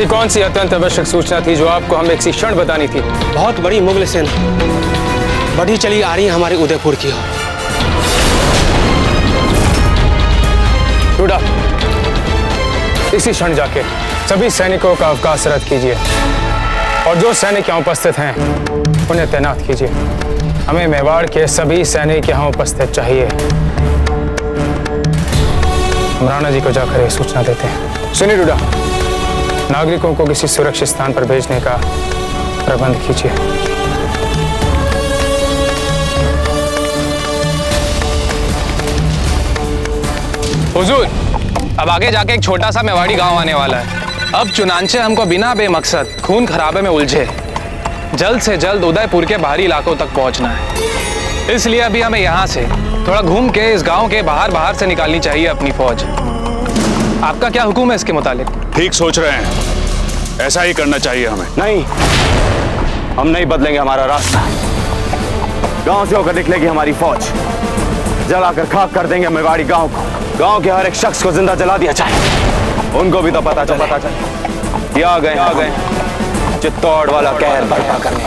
ऐसी कौन सी अत्यंत आवश्यक सूचना थी जो आपको हमें एक क्षण बतानी थी? बहुत बड़ी मुगल सेना बढ़ी चली आ रही है हमारे उदयपुर की ओर। टूडा इसी क्षण जाके सभी सैनिकों का अवकाश रद्द कीजिए और जो सैनिक यहाँ उपस्थित हैं उन्हें तैनात कीजिए। हमें मेवाड़ के सभी सैनिक यहाँ उपस्थित चाहिए। हम राणा जी को जाकर ये सूचना देते हैं। सुनिए डूडा नागरिकों को किसी सुरक्षित स्थान पर भेजने का प्रबंध कीजिए। हुजूर, अब आगे जाके एक छोटा सा मेवाड़ी गाँव आने वाला है। अब चुनांचे हमको बिना बेमकसद खून खराबे में उलझे। जल्द से जल्द उदयपुर के बाहरी इलाकों तक पहुँचना है। इसलिए अभी हमें यहाँ से थोड़ा घूम के इस गाँव के बाहर बाहर से निकालनी चाहिए अपनी फौज। आपका क्या हुक्म है इसके मुतालिक? ठीक सोच रहे हैं। ऐसा ही करना चाहिए हमें। नहीं। हम नहीं बदलेंगे हमारा रास्ता। गाँव से होकर निकलेगी हमारी फौज। जलाकर खाक कर देंगे मेवाड़ी गाँव को। गाँव के हर एक शख्स को ज़िंदा जला दिया जाए। उनको भी तो पता चल। पता चल आ गए आ गए चित्तौड़ वाला कहर बर्पा करने।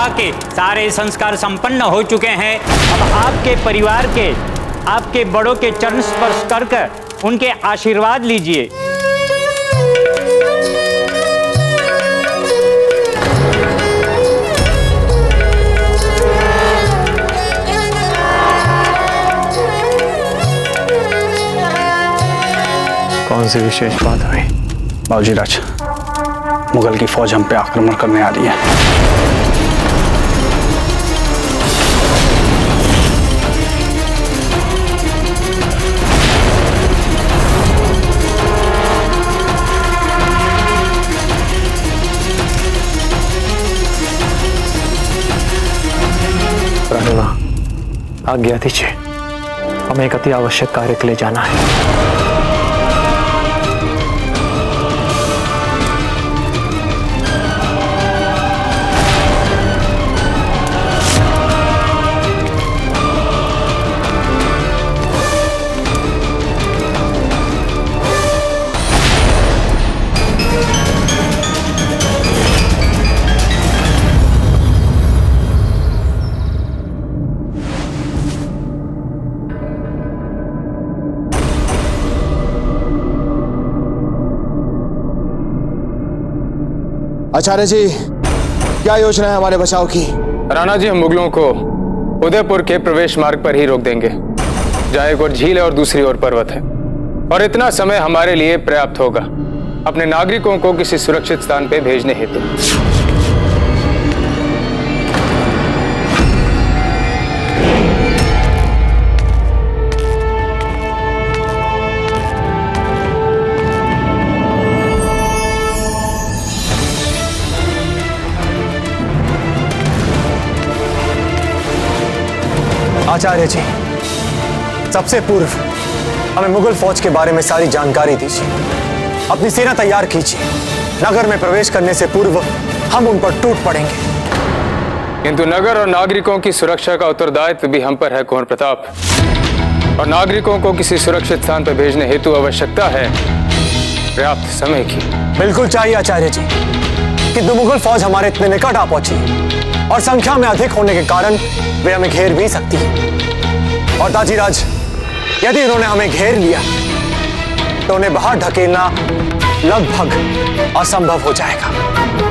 विवाह के सारे संस्कार संपन्न हो चुके हैं। अब आपके परिवार के, आपके बड़ों के चरण स्पर्श कर उनके आशीर्वाद लीजिए। कौन सी विशेष बात हुई? बाबूजी राज, मुगल की फौज हम पे आक्रमण करने आ रही है। आज्ञा दीजिए। हमें एक अति आवश्यक कार्य के लिए जाना है। आचार्य जी, क्या योजना है हमारे बचाव की? राणा जी, हम मुगलों को उदयपुर के प्रवेश मार्ग पर ही रोक देंगे। जहाँ एक और झील है और दूसरी ओर पर्वत है। और इतना समय हमारे लिए पर्याप्त होगा। अपने नागरिकों को किसी सुरक्षित स्थान पर भेजने हेतु। आचार्य जी सबसे पूर्व हमें मुगल फौज के बारे में सारी जानकारी दीजिए। अपनी सेना तैयार कीजिए। नगर में प्रवेश करने से पूर्व हम उन पर टूट पड़ेंगे। किंतु नगर और नागरिकों की सुरक्षा का उत्तरदायित्व भी हम पर है कुंवर प्रताप। और नागरिकों को किसी सुरक्षित स्थान पर भेजने हेतु आवश्यकता है पर्याप्त समय की। बिल्कुल चाहिए आचार्य जी किंतु मुगल फौज हमारे इतने निकट आ पहुँची। और संख्या में अधिक होने के कारण वे हमें घेर भी सकती है। और दाजीराज, यदि उन्होंने हमें घेर लिया तो उन्हें बाहर ढकेलना लगभग असंभव हो जाएगा।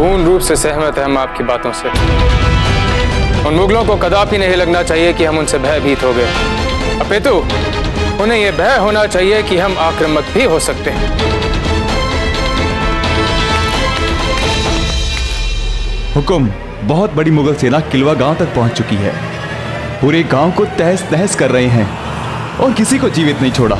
पूर्ण रूप से सहमत है हम आपकी बातों से। उन मुगलों को कदापि नहीं लगना चाहिए कि हम उनसे भयभीत हो गए। अपितु, उन्हें यह भय होना चाहिए कि हम आक्रामक भी हो सकते हैं। हुक्म, बहुत बड़ी मुगल सेना किलवा गाँव तक पहुँच चुकी है। पूरे गाँव को तहस तहस कर रहे हैं और किसी को जीवित नहीं छोड़ा।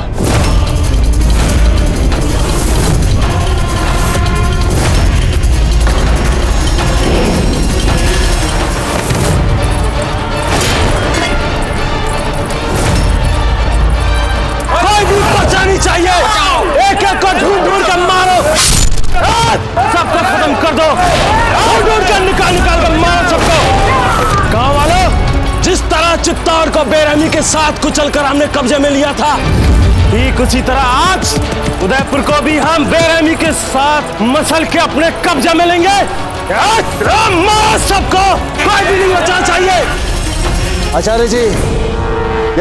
चित्तौड़ को बेरहमी के साथ कुचल कर हमने कब्जे में लिया था। ठीक उसी तरह आज उदयपुर को भी हम बेरहमी के साथ मसल के अपने कब्जे में लेंगे। सबको कोई भी नहीं बचना चाहिए। आचार्य जी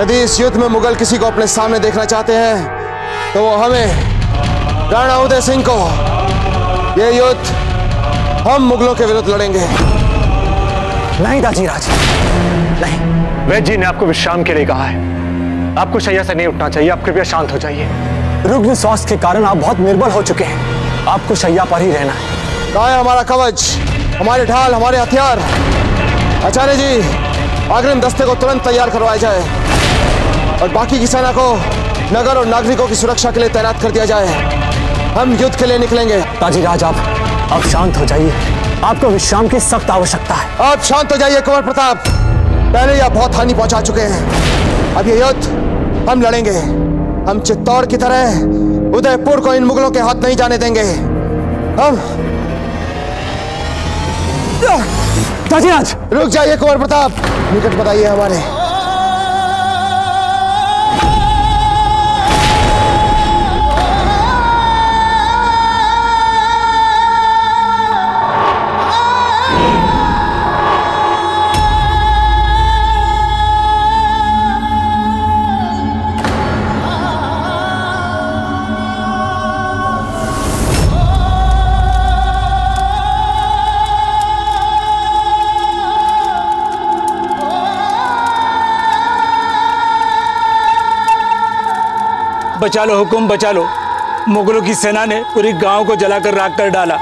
यदि इस युद्ध में मुगल किसी को अपने सामने देखना चाहते हैं तो वो हमें राणा उदय सिंह को ये युद्ध हम मुगलों के विरुद्ध लड़ेंगे। नहीं दाजीराज नहीं। वैद्य जी ने आपको विश्राम के लिए कहा है। आपको शैया से नहीं उठना चाहिए आप कृपया शांत हो जाइए। रुग्ण स्वास्थ्य के कारण आप बहुत निर्बल हो चुके हैं। आपको शैया पर ही रहना है। कहा है हमारा कवच? हमारे ढाल हमारे हथियार। आचार्य जी अग्रिम दस्ते को तुरंत तैयार करवाया जाए। और बाकी की सेना को नगर और नागरिकों की सुरक्षा के लिए तैनात कर दिया जाए। हम युद्ध के लिए निकलेंगे। ताजीराज आप आप शांत हो जाइए। आपको विश्राम की सख्त आवश्यकता है। आप शांत हो जाइए कुंवर प्रताप। पहले ही आप बहुत हानि पहुँचा चुके हैं। अब ये युद्ध हम लड़ेंगे। हम चित्तौड़ की तरह उदयपुर को इन मुगलों के हाथ नहीं जाने देंगे। हम रुक जाइए कुंवर प्रताप। निकट बताइए हमारे। बचा लो, हुकुम बचा लो। मुगलों की सेना ने पूरी गाँव को जलाकर राख कर डाला।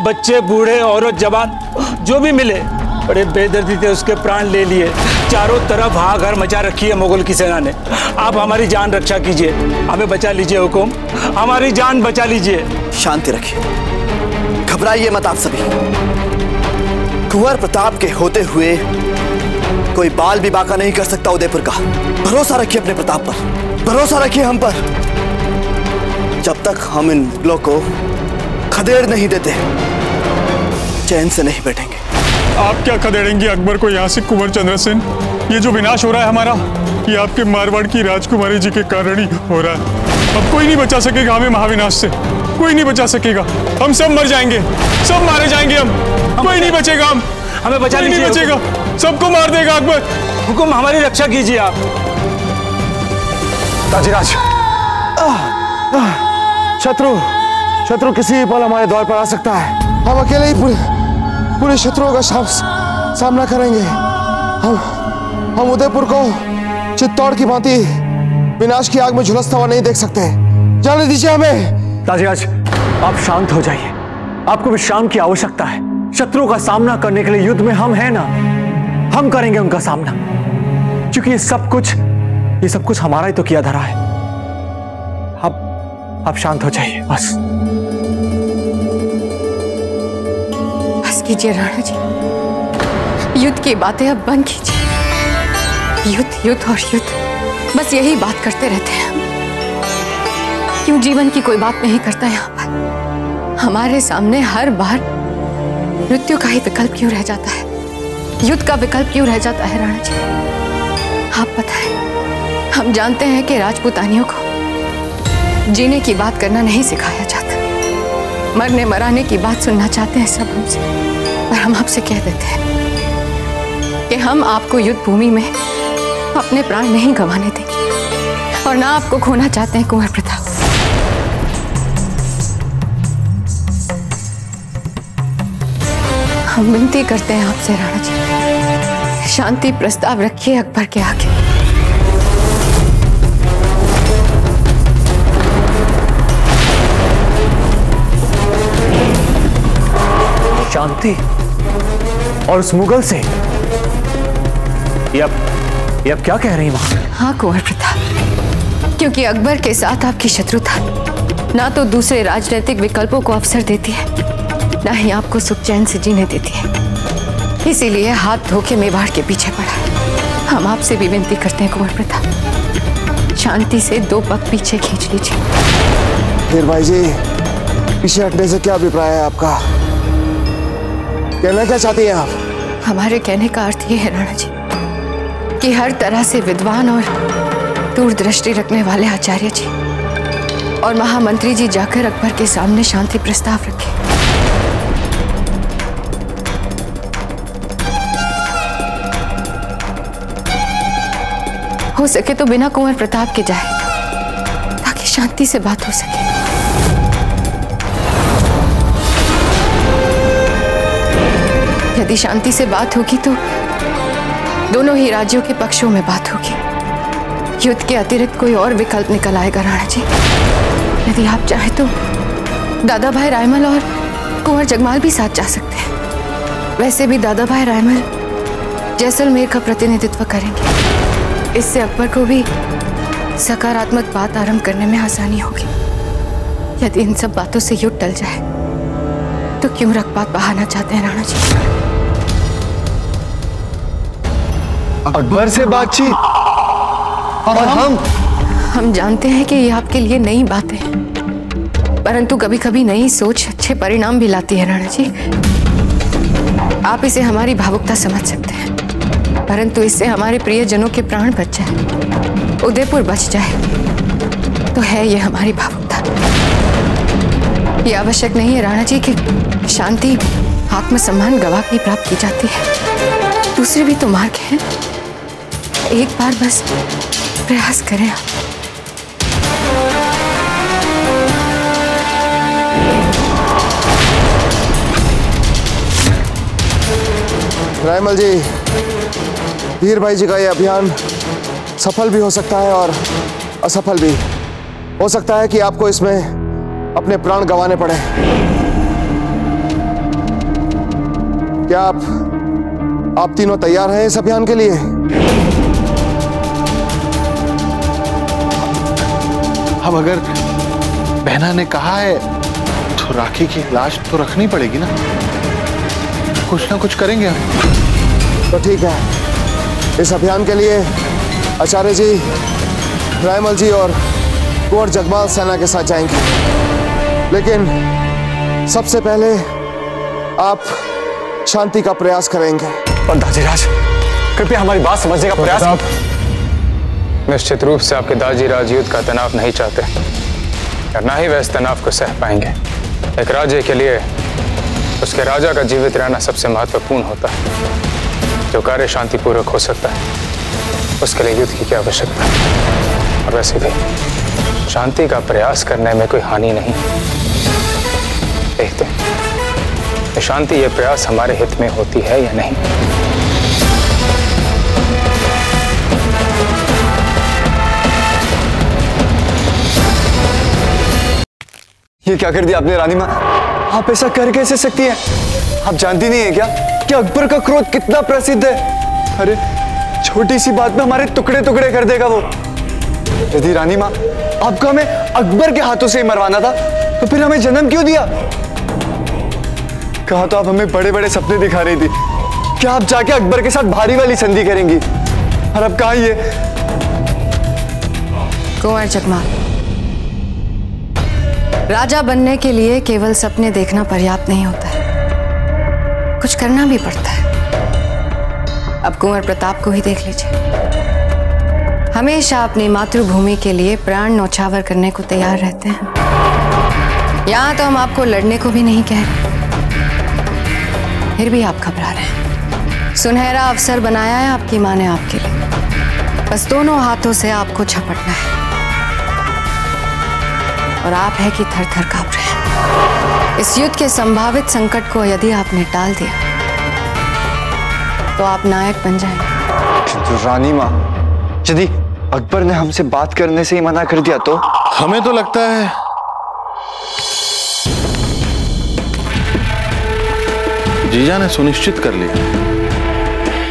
बच्चे, बूढ़े, औरत, जवान, जो भी मिले, बड़े बेदर्दी थे उसके प्राण ले लिए। चारों तरफ़ हाहाकार मचा रखी है मुगल की सेना ने। आप हमारी जान रक्षा कीजिए। हमें बचा लीजिए हुकुम। हमारी जान बचा लीजिए। शांति रखिए। घबराइए मत आप सभी। कुंवर प्रताप के होते हुए कोई बाल भी बाका नहीं कर सकता उदयपुर का। भरोसा रखिए अपने प्रताप पर। भरोसा रखिए हम पर। जब तक हम इन मुगलों को खदेड़ नहीं देते चैन से नहीं बैठेंगे। आप क्या खदेड़ेंगे अकबर को यहाँ से कुंवर चंद्र सेन ये जो विनाश हो रहा है हमारा ये आपके मारवाड़ की राजकुमारी जी के कारण ही हो रहा है। अब कोई नहीं बचा सकेगा हमें महाविनाश से। कोई नहीं बचा सकेगा। हम सब मर जाएँगे। सब मारे जाएँगे हम। हम कोई नहीं बचेगा हम। हमें बचा कोई नहीं बचेगा। सबको मार देगा अकबर। हुकुम हमारी रक्षा कीजिए आप। ताजीराज। शत्रु शत्रु किसी भी पल हमारे द्वार पर आ सकता है। हम अकेले ही पूरे पूरे शत्रुओं का साम, सामना करेंगे। हम हम उदयपुर को चित्तौड़ की भांति विनाश की आग में झुलसता हुआ नहीं देख सकते। जाने दीजिए हमें। ताजीराज आप शांत हो जाइए। आपको विश्राम की आवश्यकता है। शत्रु का सामना करने के लिए युद्ध में हम हैं ना? हम करेंगे उनका सामना। क्योंकि ये सब कुछ ये सब कुछ हमारा ही तो किया धरा है। आप आप शांत हो जाइए, बस। बस कीजिए राणा जी। युद्ध की बातें अब बंद कीजिए। युद्ध युद्ध और युद्ध। बस यही बात करते रहते हैं। क्यों जीवन की कोई बात नहीं करता यहाँ पर? हमारे सामने हर बार मृत्यु का ही विकल्प क्यों रह जाता है? युद्ध का विकल्प क्यों रह जाता है राणा जी? आप बताएँ। हम जानते हैं कि राजपूतानियों को जीने की बात करना नहीं सिखाया जाता। मरने मराने की बात सुनना चाहते हैं सब हमसे, पर हम आपसे कह देते हैं कि हम आपको युद्ध भूमि में अपने प्राण नहीं गंवाने देंगे और ना आपको खोना चाहते हैं कुंवर प्रताप। हम विनती करते हैं आपसे राणा जी, शांति प्रस्ताव रखिए अकबर के आगे। शांति और उस मुगल से। ये अब ये अब क्या कह रही माँ हाँ कुंवर प्रताप। क्योंकि अकबर के साथ आपकी शत्रुता ना तो दूसरे राजनीतिक विकल्पों को अवसर देती है ना ही आपको सुख चैन से जीने देती है। इसीलिए हाथ धोखे मेवाड़ के पीछे पड़ा। हम आपसे भी विनती करते हैं कुंवर प्रताप। शांति से दो पग पीछे खींच लीजिए। फिर भाई जी पीछे हटने से क्या अभिप्राय है आपका? कहना क्या चाहती हैं आप? हमारे कहने का अर्थ ये है राणा जी, कि हर तरह से विद्वान और दूरदृष्टि रखने वाले आचार्य जी और महामंत्री जी जाकर अकबर के सामने शांति प्रस्ताव रखे। हो सके तो बिना कुंवर प्रताप के जाए, ताकि शांति से बात हो सके। यदि शांति से बात होगी तो दोनों ही राज्यों के पक्षों में बात होगी। युद्ध के अतिरिक्त कोई और विकल्प निकल आएगा, राणा जी। यदि आप चाहे तो दादा भाई रायमल और कुंवर जगमाल भी साथ जा सकते हैं। वैसे भी दादा भाई रायमल जैसलमेर का प्रतिनिधित्व करेंगे। इससे अकबर को भी सकारात्मक बात आरंभ करने में आसानी होगी। यदि इन सब बातों से युद्ध टल जाए तो क्यों रखपात बहाना चाहते हैं, राणा जी? अकबर से बातचीत। और हम हम जानते हैं कि ये आपके लिए नई बातें हैं। परंतु कभी कभी नई सोच अच्छे परिणाम भी लाती है राणा जी। आप इसे हमारी भावुकता समझ सकते हैं। परंतु इससे हमारे प्रियजनों के प्राण बच जाए। उदयपुर बच जाए। तो है ये हमारी भावुकता। ये आवश्यक नहीं है राणा जी कि शांति आत्मसम्मान गवाह की प्राप्त की जाती है। दूसरे भी तो मार्ग हैं। एक बार बस प्रयास करें आप। रायमल जी, वीर भाई जी का ये अभियान सफल भी हो सकता है और असफल भी। हो सकता है कि आपको इसमें अपने प्राण गंवाने पड़े। क्या आप आप तीनों तैयार हैं इस अभियान के लिए? अब अगर बहना ने कहा है तो राखी की लाश तो रखनी पड़ेगी ना। कुछ ना कुछ करेंगे हम। तो ठीक है। इस अभियान के लिए आचार्य जी रायमल जी और कुंवर जगमाल सेना के साथ जाएँगे। लेकिन सबसे पहले आप शांति का प्रयास करेंगे। और दाजीराज कृपया हमारी बात समझने का प्रयास प्रताप निश्चित रूप से आपके दाजी राज युद्ध का तनाव नहीं चाहते। और ना ही वह इस तनाव को सह पाएँगे। एक राज्य के लिए उसके राजा का जीवित रहना सबसे महत्वपूर्ण होता है। जो कार्य शांतिपूर्वक हो सकता है, उसके लिए युद्ध की क्या आवश्यकता है? और वैसे भी, शांति का प्रयास करने में कोई हानि नहीं। देखते शांति, ये प्रयास हमारे हित में होती है या नहीं? ये क्या कर दिया आपने रानी माँ? आप ऐसा कर कैसे सकती हैं? आप जानती नहीं है क्या? कि अकबर का क्रोध कितना प्रसिद्ध है? अरे, छोटी सी बात में हमारे टुकड़े टुकड़े कर देगा वो। यदि रानी माँ, आपको हमें अकबर के हाथों से ही मरवाना था तो फिर हमें जन्म क्यों दिया? कहा तो आप हमें बड़े बड़े सपने दिखा रही थी। क्या आप जाके अकबर के साथ भारी वाली संधि करेंगी? और अब कहा ये कुंवर जगमाल राजा बनने के लिए केवल सपने देखना पर्याप्त नहीं होता है। कुछ करना भी पड़ता है। अब कुंवर प्रताप को ही देख लीजिए। हमेशा अपनी मातृभूमि के लिए प्राण नौछावर करने को तैयार रहते हैं। यहाँ तो हम आपको लड़ने को भी नहीं कह रहे। फिर भी आप घबरा रहे हैं। सुनहरा अवसर बनाया है आपकी माँ ने आपके लिए। बस दोनों हाथों से आपको झपटना है। और आप है कि थर थर काँप रहे हैं। इस युद्ध के संभावित संकट को यदि आपने टाल दिया तो आप नायक बन जाएँगे। किंतु रानी माँ यदि अकबर ने हमसे बात करने से ही मना कर दिया तो? हमें तो लगता है। जीजा ने सुनिश्चित कर लिया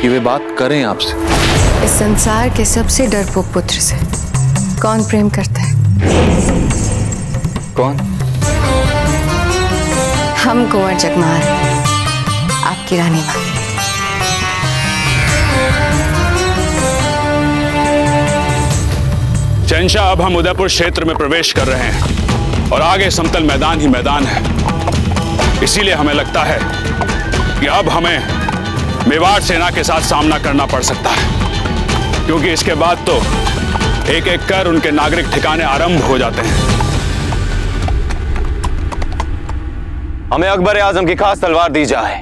कि वे बात करें आपसे। इस संसार के सबसे डरपोक पुत्र से कौन प्रेम करता है? कौन? हम कुंवर जगमाल आपकी रानी माँ। शहनशाह अब हम उदयपुर क्षेत्र में प्रवेश कर रहे हैं और आगे समतल मैदान ही मैदान है। इसीलिए हमें लगता है कि अब हमें मेवाड़ सेना के साथ सामना करना पड़ सकता है क्योंकि इसके बाद तो एक एक कर उनके नागरिक ठिकाने आरंभ हो जाते हैं। हमें अकबर आज़म की खास तलवार दी जाए।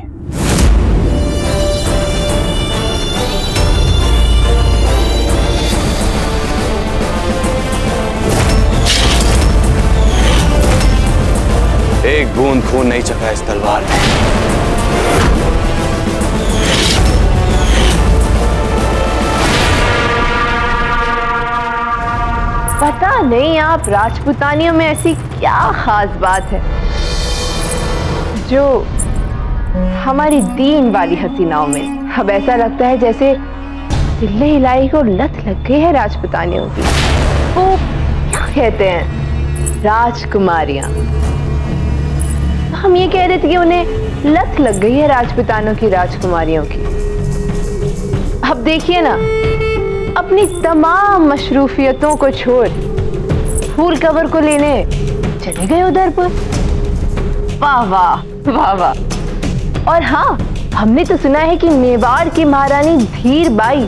एक बूंद खून नहीं चखा इस तलवार में। पता नहीं आप राजपुतानियों में ऐसी क्या खास बात है। जो हमारी दीन वाली हसीनाओं में। अब ऐसा लगता है जैसे दिल्ली हिलाई को लत लग गई है राजपुतानियों की। वो क्या कहते हैं? राजकुमारियाँ। हम ये कह रहे थे कि उन्हें लत लग गई है राजपुतानों की, राजकुमारियों की। अब देखिए ना, अपनी तमाम मशरूफियतों को छोड़, फूल कवर को लेने चले गए उधर पर। वाह वाह। वाह वाह। और हाँ हमने तो सुना है कि मेवाड़ की महारानी धीर बाई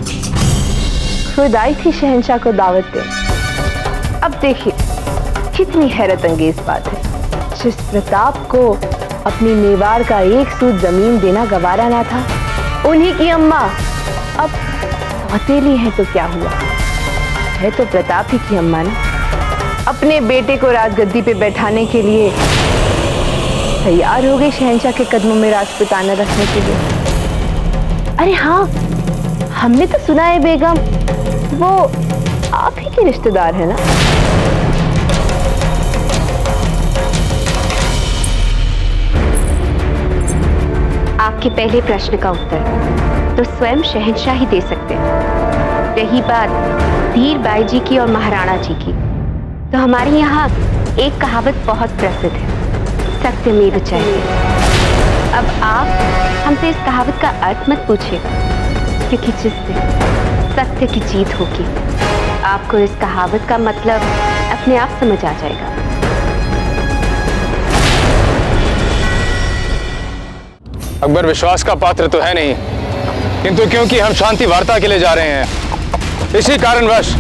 खुद आई थी शहनशाह को दावत दे अब देखिए, कितनी हैरत अंगेज बात है। जिस प्रताप को अपनी मेवाड़ का एक सूद ज़मीन देना गवारा ना था, उन्हीं की अम्मा। अब हथेली है तो क्या हुआ? है तो प्रताप ही की अम्मा ना। अपने बेटे को राजगद्दी पे बैठाने के लिए तैयार हो गई शहनशाह के कदमों में राजपुताना रखने के लिए। अरे हाँ हमने तो सुना है बेगम, वो आप ही के रिश्तेदार है ना? आपके पहले प्रश्न का उत्तर तो स्वयं शहनशाह ही दे सकते हैं। रही बात धीर बाई जी की और महाराणा जी की तो हमारे यहाँ एक कहावत बहुत प्रसिद्ध है। सत्यमेव चाहिए। अब आप हमसे इस कहावत का अर्थ मत पूछिएगा, क्योंकि जिससे सत्य की जीत होगी, आपको इस कहावत का मतलब अपने आप समझ आ जाएगा। अकबर, विश्वास का पात्र तो है नहीं, किंतु क्योंकि हम शांति वार्ता के लिए जा रहे हैं, इसी कारणवश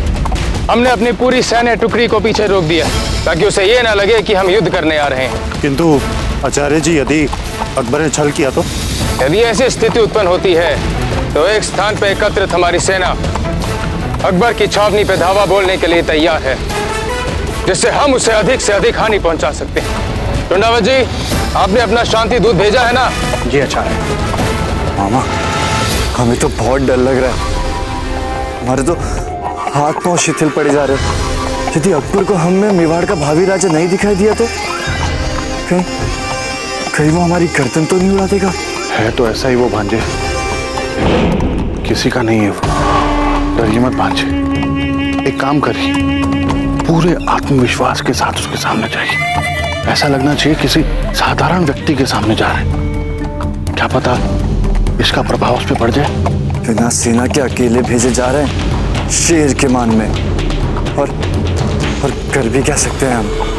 हमने अपनी पूरी सैन्य टुकड़ी को पीछे रोक दिया। ताकि उसे ये ना लगे कि हम युद्ध करने आ रहे हैं। किंतु आचार्य जी यदि अकबर ने छल किया तो? यदि ऐसी स्थिति उत्पन्न होती है तो एक स्थान पर एकत्रित हमारी सेना अकबर की छावनी पे धावा बोलने के लिए तैयार है जिससे हम उसे अधिक से अधिक हानि पहुँचा सकते हैं। टुंडावत जी आपने अपना शांति दूत भेजा है ना? जी आचार्य। मामा हमें तो बहुत डर लग रहा है। हमारे तो हाथ पाँव शिथिल पड़े जा रहे हैं। यदि अकबर को हमें मेवाड़ का भावी राजा नहीं दिखाई दिया तो? कहीं कहीं वो हमारी गर्दन तो नहीं उड़ा देगा? है तो ऐसा ही वो भांजे। किसी का नहीं है वो। डरिए मत भांजे। एक काम करिए। पूरे आत्मविश्वास के साथ उसके सामने जाइए। ऐसा लगना चाहिए किसी साधारण व्यक्ति के सामने जा रहे हैं। क्या पता इसका प्रभाव उस पर पड़ जाए? बिना सेना के अकेले भेजे जा रहे हैं। शेर के मान में। और और कर भी कह सकते हैं हम?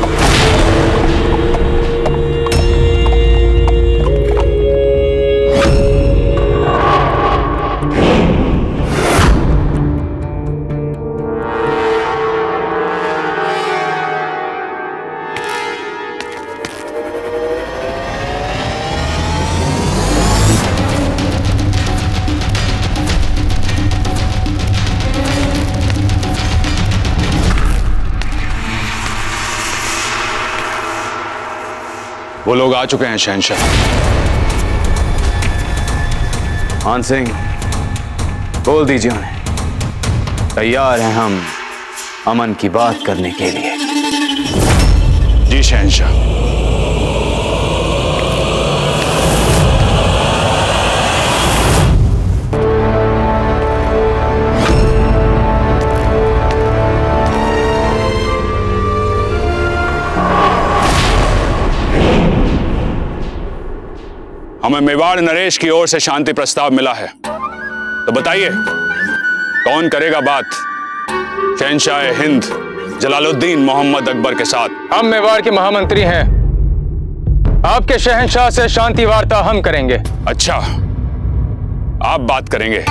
वो लोग आ चुके हैं शहनशाह। मान सिंह, बोल दीजिए उन्हें। तैयार हैं हम अमन की बात करने के लिए। जी शहनशाह। हमें मेवाड़ नरेश की ओर से शांति प्रस्ताव मिला है। तो बताइए कौन करेगा बात? शहनशाह हिंद जलालुद्दीन मोहम्मद अकबर के साथ। हम मेवाड़ के महामंत्री हैं। आपके शहनशाह से शांति वार्ता हम करेंगे। अच्छा आप बात करेंगे।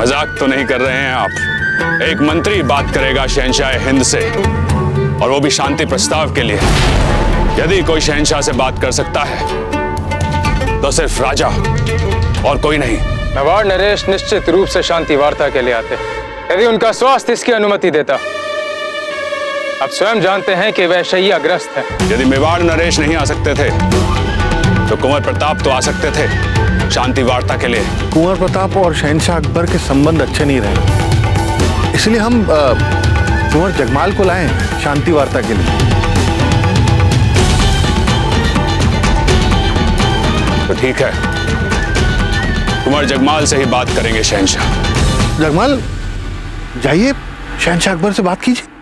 मज़ाक तो नहीं कर रहे हैं आप। एक मंत्री बात करेगा शहनशाह हिंद से और वो भी शांति प्रस्ताव के लिए। यदि कोई शहनशाह से बात कर सकता है तो सिर्फ़ राजा और कोई नहीं। मेवाड़ नरेश निश्चित रूप से शांति वार्ता के लिए आते यदि उनका स्वास्थ्य इसकी अनुमति देता। अब स्वयं जानते हैं कि वह शैयाग्रस्त है। यदि मेवाड़ नरेश नहीं आ सकते थे तो कुंवर प्रताप तो आ सकते थे शांति वार्ता के लिए। कुंवर प्रताप और शहनशाह अकबर के संबंध अच्छे नहीं रहे। इसलिए हम कुंवर जगमाल को लाए शांति वार्ता के लिए। ठीक है। कुमार जगमाल से ही बात करेंगे शहनशाह। जगमाल, जाइए, शहनशाह अकबर से बात कीजिए।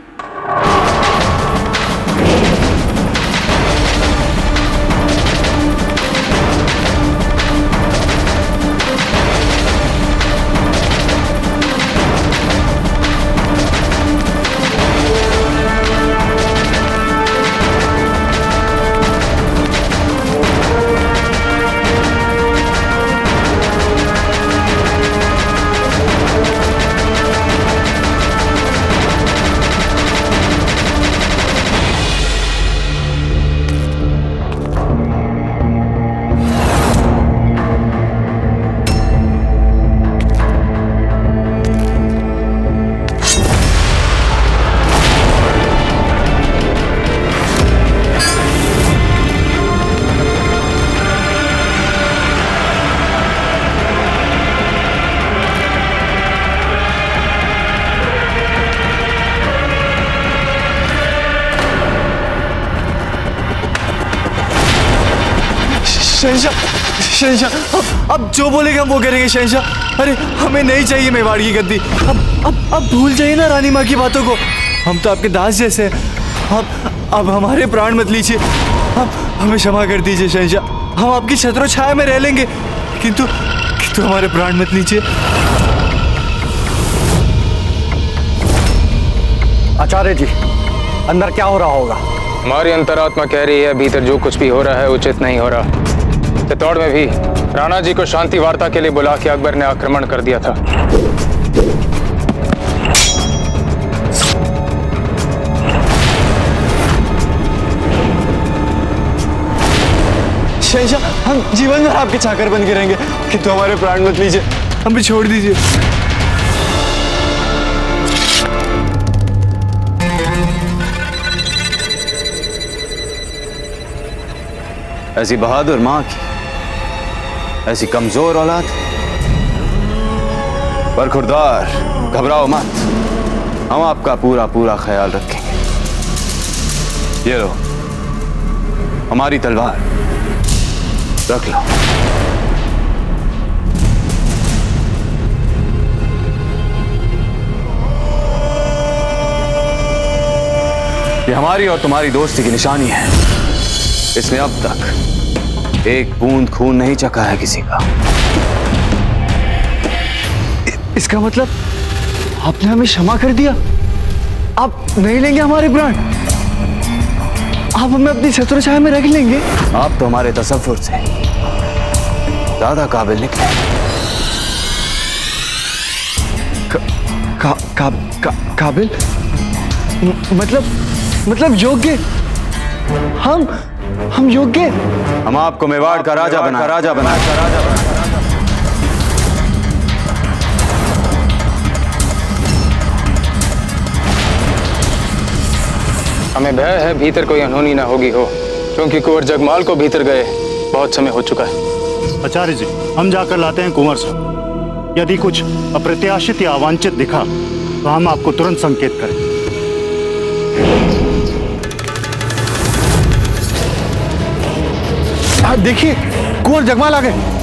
शहनशाह शहनशाह अब अब जो बोलेगा हम वो करेंगे शहनशाह। अरे हमें नहीं चाहिए मेवाड़ की गद्दी। अब अब अब भूल जाइए ना रानी माँ की बातों को। हम तो आपके दास जैसे हैं। अब अब हमारे प्राण मत लीजिए। अब हमें क्षमा कर दीजिए शहनशाह। हम आपकी छत्रों छाया में रह लेंगे। किंतु किंतु हमारे प्राण मत लीजिए। आचार्य जी अंदर क्या हो रहा होगा? हमारी अंतरात्मा कह रही है भीतर जो कुछ भी हो रहा है उचित नहीं हो रहा। चित्तौड़ में भी राणा जी को शांति वार्ता के लिए बुला के अकबर ने आक्रमण कर दिया था। हम जीवन भर आपके चाकर बन के रहेंगे। किंतु हमारे प्राण मत लीजिए। हम भी छोड़ दीजिए। ऐसी बहादुर माँ की ऐसी कमज़ोर औलाद। पर खुरदार घबराओ मत। हम आपका पूरा पूरा ख्याल रखेंगे। ये लो। हमारी तलवार। रख लो। ये हमारी और तुम्हारी दोस्ती की निशानी है। इसने अब तक एक बूंद खून नहीं चखा है किसी का। इसका मतलब आपने हमें क्षमा कर दिया। आप नहीं लेंगे हमारे प्राण। आप हमें अपनी छत्र छाया में रख लेंगे। आप तो हमारे तसव्वुर से ज़्यादा काबिल निकले। का, का, का, का, काबिल? मतलब मतलब योग्य। हम हम योग्य हम आपको मेवाड़ का राजा बना राजा बना राजा बना हमें भय है भीतर कोई अनहोनी ना होगी हो। क्योंकि कुंवर जगमाल को भीतर गए बहुत समय हो चुका है। आचार्य जी हम जाकर लाते हैं कुंवर साहब। यदि कुछ अप्रत्याशित या अवांछित दिखा तो हम आपको तुरंत संकेत करें। हाँ, देखिए कुंवर जगमाल आ गए।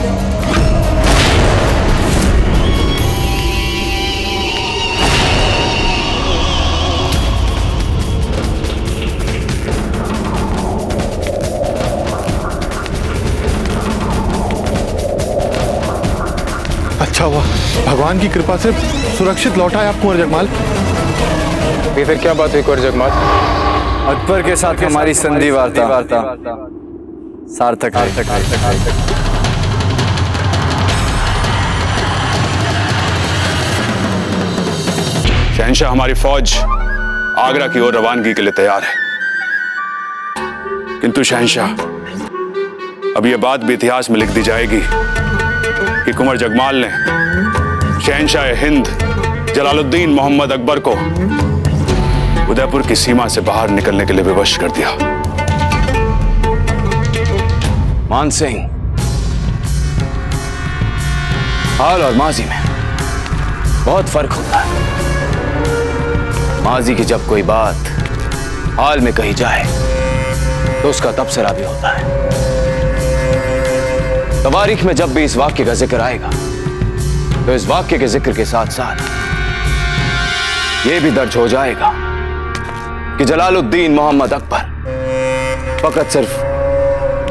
अच्छा हुआ भगवान की कृपा से सुरक्षित लौटा है आप कुंवर जगमाल। ये फिर क्या बात हुई कुंवर जगमाल? अकबर के साथ हमारी संधि वार्ता सार्थक सार्थक सार्थक शहनशाह हमारी फौज आगरा की ओर रवानगी के लिए तैयार है। किंतु शहनशाह अब यह बात भी इतिहास में लिख दी जाएगी कि कुंवर जगमाल ने शहनशाह हिंद जलालुद्दीन मोहम्मद अकबर को उदयपुर की सीमा से बाहर निकलने के लिए विवश कर दिया। मान सिंह हाल और माजी में बहुत फ़र्क होता है। माजी की जब कोई बात हाल में कही जाए तो उसका तबसरा भी होता है। तवारीख में जब भी इस वाक्य का ज़िक्र आएगा तो इस वाक्य के ज़िक्र के साथ साथ यह भी दर्ज हो जाएगा कि जलालुद्दीन मोहम्मद अकबर फकत सिर्फ़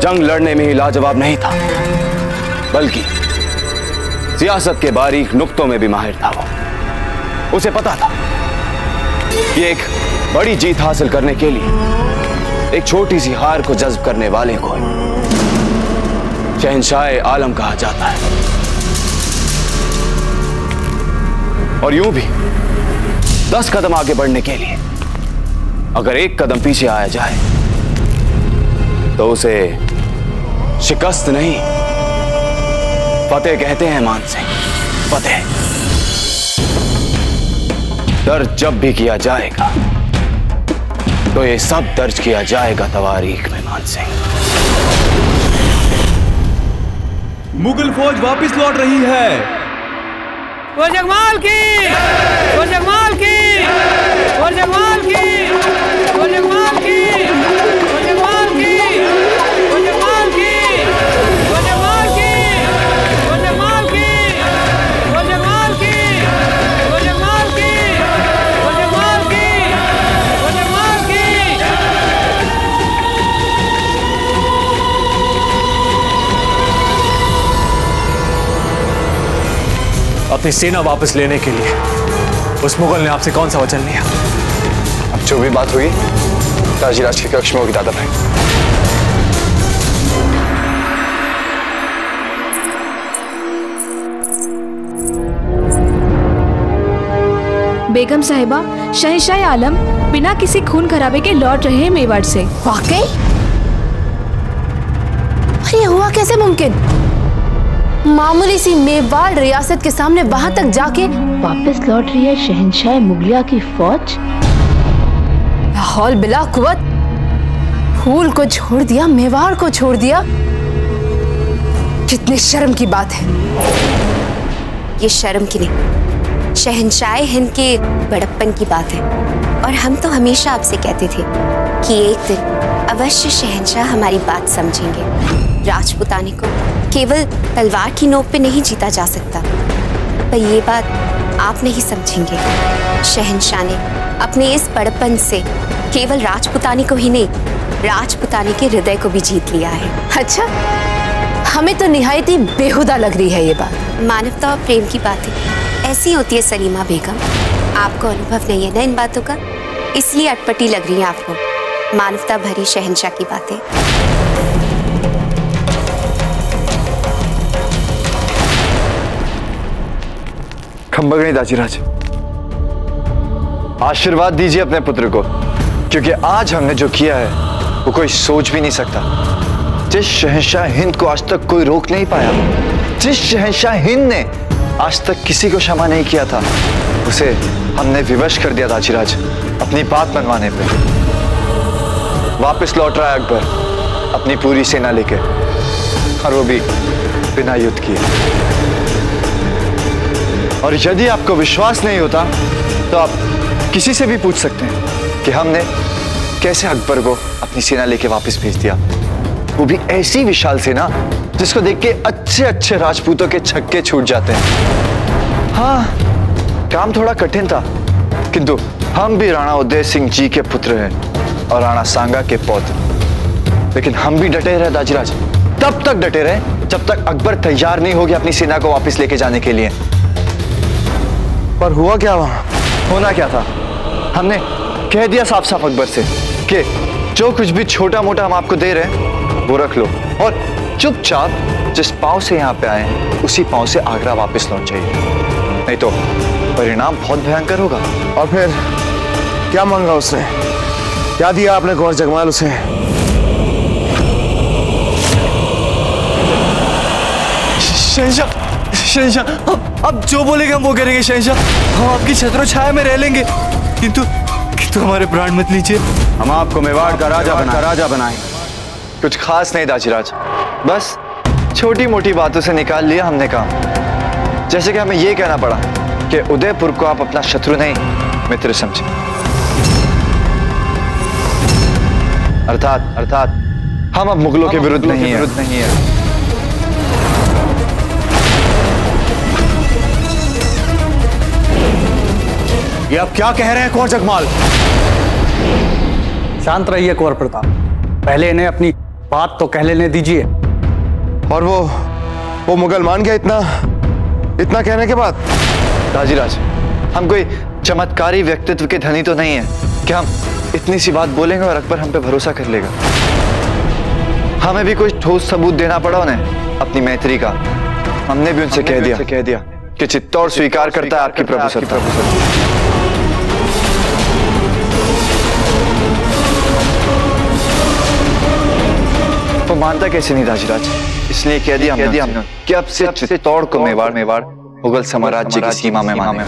जंग लड़ने में ही लाजवाब नहीं था, बल्कि सियासत के बारीक नुक्तों में भी माहिर था वो। उसे पता था कि एक बड़ी जीत हासिल करने के लिए एक छोटी सी हार को जज्ब करने वाले को शहनशाह आलम कहा जाता है। और यूँ भी दस कदम आगे बढ़ने के लिए अगर एक कदम पीछे आया जाए तो उसे शिकस्त नहीं। फतेह कहते हैं मान सिंह फतेह। दर्ज जब भी किया जाएगा तो ये सब दर्ज किया जाएगा तवारीख में मान सिंह मुगल फौज वापस लौट रही है। वो जगमाल की! वो जगमाल की! वो जगमाल की! अपनी सेना वापस लेने के लिए। उस मुगल ने आपसे कौन सा वचन लिया? अब जो भी बात हुई राजीराज के कक्ष में होगी दादा भाई। बेगम साहिबा शहशाह आलम बिना किसी खून खराबे के लौट रहे हैं मेवाड़ से। वाकई? ये हुआ कैसे मुमकिन? मामूली सी मेवाड़ रियासत के सामने वहाँ तक जाके वापस लौट रही है शहनशाह मुगलिया की फौज। लाहौल बिला कुवत। फूल को छोड़ दिया मेवाड़ को छोड़ दिया। कितनी शर्म की बात है। ये शर्म की नहीं शहनशाह हिंद के बड़प्पन की बात है। और हम तो हमेशा आपसे कहते थे कि एक दिन अवश्य शहनशाह हमारी बात समझेंगे। राजपुताने को केवल तलवार की नोक पे नहीं जीता जा सकता। पर ये बात आप नहीं समझेंगे। शहनशाह ने अपने इस बड़प्पन से केवल राजपुतानी को ही नहीं राजपुतानी के हृदय को भी जीत लिया है। अच्छा हमें तो निहायत ही बेहुदा लग रही है ये बात। मानवता और प्रेम की बातें ऐसी होती है सलीमा बेगम। आपको अनुभव नहीं है ना इन बातों का? इसलिए अटपटी लग रही है आपको मानवता भरी शहनशाह की बातें। खम्बगणी दाजीराज आशीर्वाद दीजिए अपने पुत्र को, क्योंकि आज हमने जो किया है, वो कोई सोच भी नहीं सकता। जिस शहनशाह हिंद को आज तक कोई रोक नहीं पाया, जिस शहनशाह हिंद ने आज तक किसी को क्षमा नहीं किया था, उसे हमने विवश कर दिया दाजीराज अपनी बात मनवाने पे। वापस लौट रहा है अकबर, अपनी पूरी सेना लेके, और वो भी बिना युद्ध किए। और यदि आपको विश्वास नहीं होता तो आप किसी से भी पूछ सकते हैं कि हमने कैसे अकबर को अपनी सेना लेके वापस भेज दिया। वो भी ऐसी विशाल सेना जिसको देख के अच्छे अच्छे राजपूतों के छक्के छूट जाते हैं। हाँ काम थोड़ा कठिन था, किंतु हम भी राणा उदय सिंह जी के पुत्र हैं और राणा सांगा के पौत्र। लेकिन हम भी डटे रहे दाजीराज। तब तक डटे रहे जब तक अकबर तैयार नहीं हो गया अपनी सेना को वापस लेके जाने के लिए। पर हुआ क्या वहाँ? होना क्या था? हमने कह दिया साफ़ साफ़ अकबर से कि जो कुछ भी छोटा मोटा हम आपको दे रहे हैं वो रख लो। और चुपचाप जिस पाँव से यहाँ पे आए हैं उसी पाँव से आगरा वापस लौट जाइए। नहीं तो परिणाम बहुत भयंकर होगा। और फिर क्या मांगा उसने? क्या दिया आपने कुंवर जगमाल उसे? शहनशाह शहनशाह अब जो बोलेंगे हम वो करेंगे शहनशाह। हम आपकी छत्रों छाया में रह लेंगे। किंतु किंतु हमारे प्राण मत लीजिए। हम आपको मेवाड़ का राजा बना राजा बनाए। कुछ खास नहीं दाजीराज। बस छोटी मोटी बातों से निकाल लिया हमने काम। जैसे कि हमें ये कहना पड़ा कि उदयपुर को आप अपना शत्रु नहीं मित्र समझे। अर्थात अर्थात हम अब मुगलों के विरुद्ध नहीं है। विरुद्ध नहीं है। ये अब क्या कह रहे हैं कुंवर जगमाल? शांत रहिए कुंवर प्रताप। पहले इन्हें अपनी बात तो कह लेने दीजिए। और वो वो मुगल मान गया इतना इतना कहने के बाद? दाजीराज हम कोई चमत्कारी व्यक्तित्व के धनी तो नहीं है। कि हम इतनी सी बात बोलेंगे और अकबर हम पे भरोसा कर लेगा? हमें भी कोई ठोस सबूत देना पड़ा उन्हें अपनी मैत्री का। हमने भी उनसे कह दिया कह दिया। कि चित्तौड़ स्वीकार करता है आपकी प्रभु सत्ता मानता कैसे नहीं राजराज इसलिए कह दिया कह दिया हमने कि अब से चित्तौड़ को मेवाड़ मेवाड़ मुगल साम्राज्य की सीमा में माने।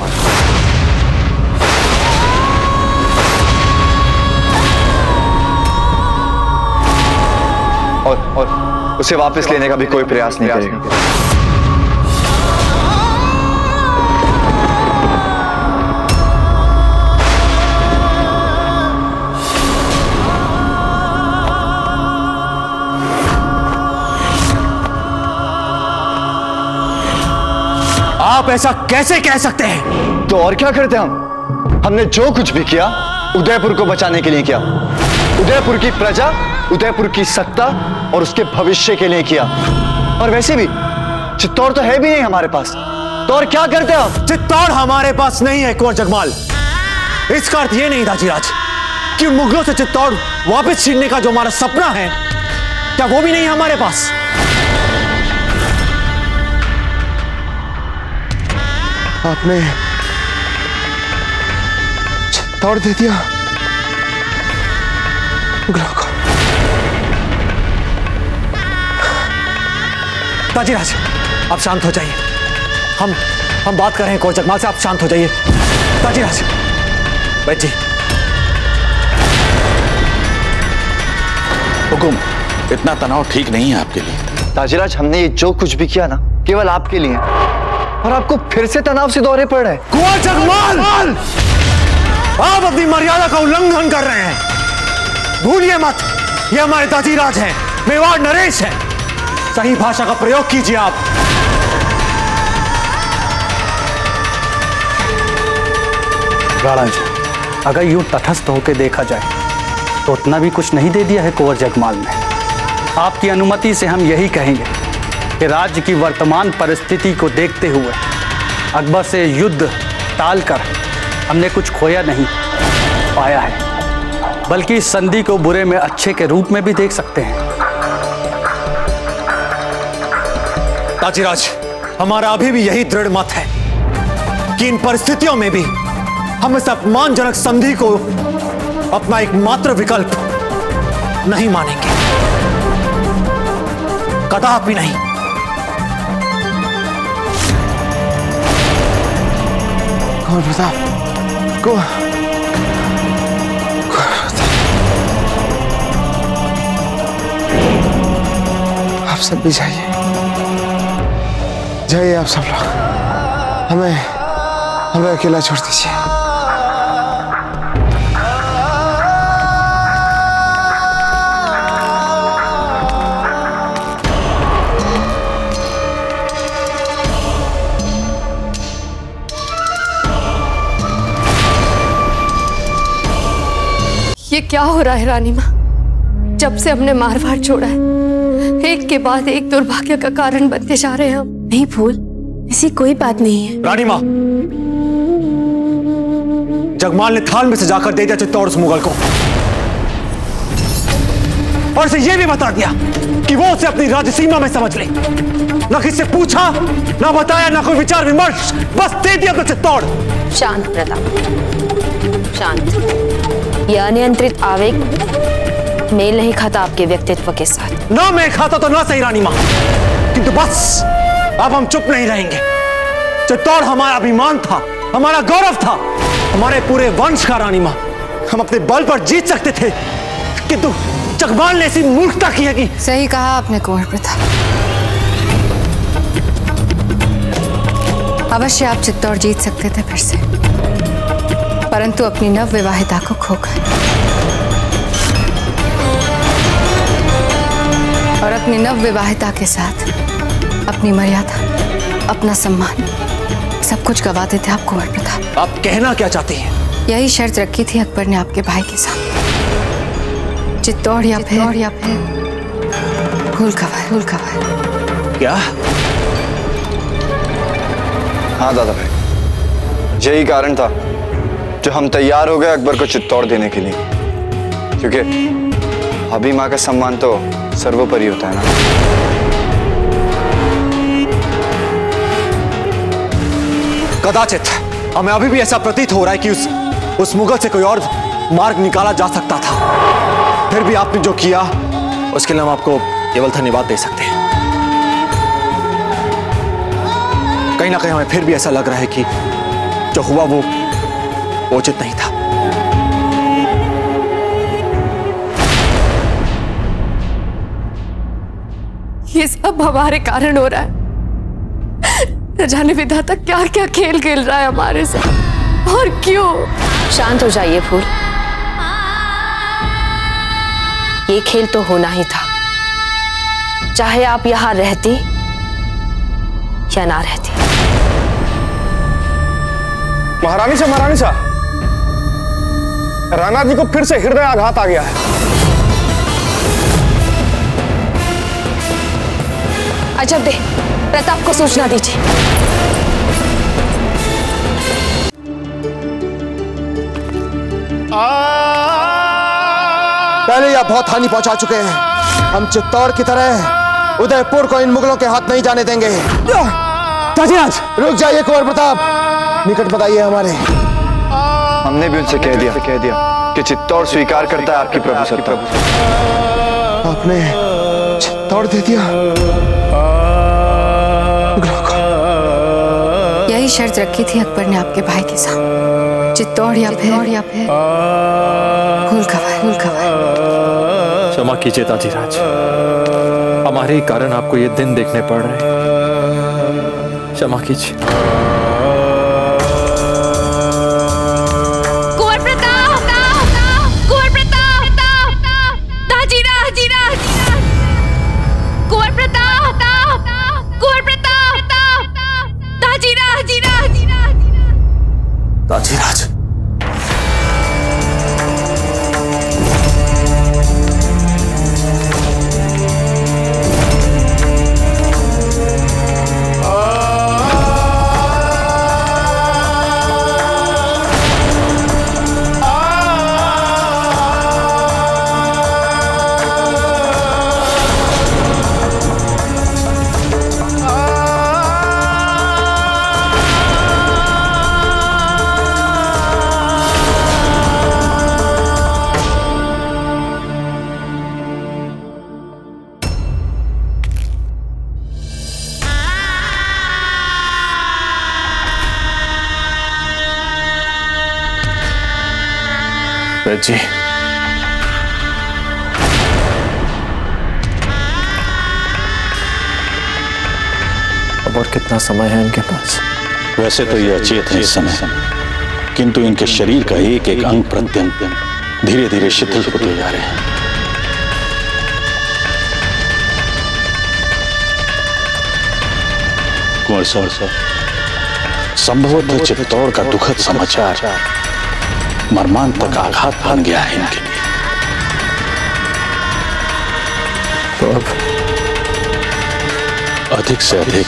और और उसे वापस लेने का भी कोई प्रयास नहीं करेगा। आप ऐसा कैसे कह सकते हैं? तो और क्या करते हम? हमने जो कुछ भी किया उदयपुर को बचाने के लिए किया। उदयपुर की प्रजा उदयपुर की सत्ता और उसके भविष्य के लिए किया। और वैसे भी चित्तौड़ तो है भी नहीं हमारे पास। तो और क्या करते हम? चित्तौड़ हमारे पास नहीं है कुंवर जगमाल। इसका अर्थ ये नहीं दाजीराज कि मुगलों से चित्तौड़ वापस छीनने का जो हमारा सपना है क्या वो भी नहीं है हमारे पास? आपने तोड़ दे दिया। ताजीराज आप शांत हो जाइए। हम हम बात कर रहे हैं कुंवर जगमाल से आप शांत हो जाइए। ताजीराज बैठ जी हुकुम इतना तनाव ठीक नहीं है आपके लिए। ताजीराज हमने ये जो कुछ भी किया ना केवल आपके लिए। और आपको फिर से तनाव से दौरे पड़ रहे हैं। कुंवर जगमाल! आप अपनी मर्यादा का उल्लंघन कर रहे हैं। भूलिए मत ये हमारे ताजीराज हैं मेवाड़ नरेश हैं। सही भाषा का प्रयोग कीजिए आप। राणा जी अगर यूँ तटस्थ होकर देखा जाए तो उतना भी कुछ नहीं दे दिया है कुंवर जगमाल ने। आपकी अनुमति से हम यही कहेंगे। कि राज्य की वर्तमान परिस्थिति को देखते हुए अकबर से युद्ध टालकर हमने कुछ खोया नहीं, पाया है। बल्कि इस संधि को बुरे में अच्छे के रूप में भी देख सकते हैं। ताजीराज, हमारा अभी भी यही दृढ़ मत है कि इन परिस्थितियों में भी हम इस अपमानजनक संधि को अपना एकमात्र विकल्प नहीं मानेंगे। कदापि नहीं। कौन प्रताप Go. आप सब भी जाइए। जाइए आप सब लोग। हमें हमें अकेला छोड़ दीजिए। ये क्या हो रहा है रानी माँ? जब से हमने मारवाड़ छोड़ा है एक के बाद एक दुर्भाग्य का कारण बनते जा रहे हैं हम। नहीं फूल ऐसी कोई बात नहीं है। रानी माँ जगमाल ने थाल में से जाकर दे दिया चित्तौड़ उस मुगल को। और उसे यह भी बता दिया कि वो उसे अपनी राज्य सीमा में समझ ले। ना किससे पूछा ना बताया ना कोई विचार विमर्श बस दे दिया तो चित्तौड़। शांत प्रताप शांत। यह अनियंत्रित आवेग मेल नहीं खाता आपके व्यक्तित्व के साथ। ना मैं खाता तो ना सही रानी माँ। किंतु बस अब हम चुप नहीं रहेंगे। चित्तौड़ हमारा अभिमान था हमारा गौरव था हमारे पूरे वंश का रानी माँ। हम अपने बल पर जीत सकते थे किंतु चकबाल ने ऐसी मूर्खता की है कि सही कहा आपने कुंवर प्रताप अवश्य आप चित्तौड़ जीत सकते थे फिर से। परंतु अपनी नव विवाहिता को खोकर और अपनी नव विवाहिता के साथ अपनी मर्यादा अपना सम्मान सब कुछ गवाते थे आप कुंवर प्रताप आप कहना क्या चाहते हैं? यही शर्त रखी थी अकबर ने आपके भाई के सामने चित्तौड़ या फिर या फिर? फूल कवर फूल कवर क्या? हाँ दादा भाई। यही कारण था जो हम तैयार हो गए अकबर को चित्तौड़ देने के लिए। क्योंकि अभी माँ का सम्मान तो सर्वोपरि होता है ना। कदाचित हमें अभी भी ऐसा प्रतीत हो रहा है कि उस उस मुगल से कोई और मार्ग निकाला जा सकता था। फिर भी आपने जो किया, उसके लिए हम आपको केवल धन्यवाद दे सकते हैं। कहीं ना कहीं हमें फिर भी ऐसा लग रहा है कि जो हुआ वो उचित नहीं था। ये सब हमारे कारण हो रहा है। न जाने विधाता क्या क्या खेल खेल रहा है हमारे साथ। और क्यों? शांत हो जाइए फूल। ये खेल तो होना ही था। चाहे आप यहाँ रहती या ना रहती। महारानी सा महारानी सा। राणा जी को फिर से हृदय आघात आ गया है। अजब दे प्रताप को सूचना दीजिए। पहले ही आप बहुत हानि पहुँचा चुके हैं। हम चित्तौड़ की तरह उदयपुर को इन मुगलों के हाथ नहीं जाने देंगे। ताजीराज रुक जाइए कुंवर प्रताप। निकट बताइए हमारे। हमने भी उनसे कह दिया कह दिया कि चित्तौड़ स्वीकार करता है आपकी प्रभु सत्ता। आपने चित्तौड़ दे दिया। यही शर्त रखी थी अकबर ने आपके भाई के साथ चित्तौड़ या फिर या फिर क्षमा कीजिए ताजीराज हमारे ही कारण आपको ये दिन देखने पड़ रहे हैं। क्षमा कीजिए। ताजीराज वैद जी। अब और कितना समय है इनके पास? वैसे तो ये अचेत है समय। किंतु इनके शरीर का एक एक अंग प्रत्यंग धीरे धीरे शिथिल होते जा रहे हैं। कुंवर सर संभवतः चित्तौड़ का दुखद समाचार मर्मांतक आघात बन गया है इनके लिए। तो अब अधिक से अधिक